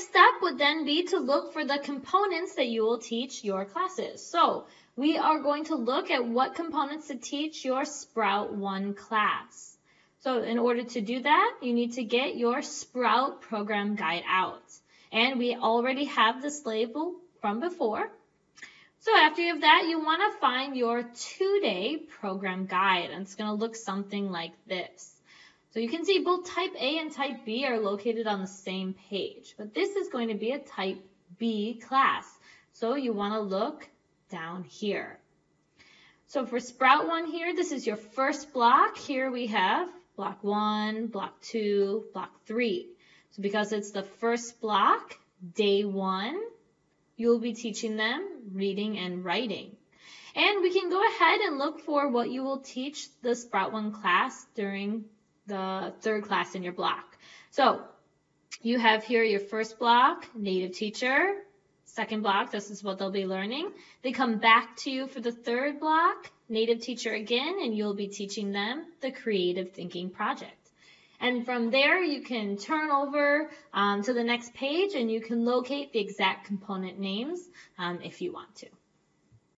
next step would then be to look for the components that you will teach your classes. So we are going to look at what components to teach your Sprout 1 class. So in order to do that, you need to get your Sprout program guide out. And we already have this label from before. So after you have that, you want to find your two-day program guide. And it's going to look something like this. So you can see both type A and type B are located on the same page. But this is going to be a type B class. So you want to look down here. So for Sprout 1 here, this is your first block. Here we have block 1, block 2, block 3. So because it's the first block, day 1, you'll be teaching them reading and writing. And we can go ahead and look for what you will teach the Sprout 1 class during the third class in your block. So you have here your first block, native teacher. Second block, this is what they'll be learning. They come back to you for the third block, native teacher again, and you'll be teaching them the creative thinking project. And from there, you can turn over um, to the next page and you can locate the exact component names um, if you want to.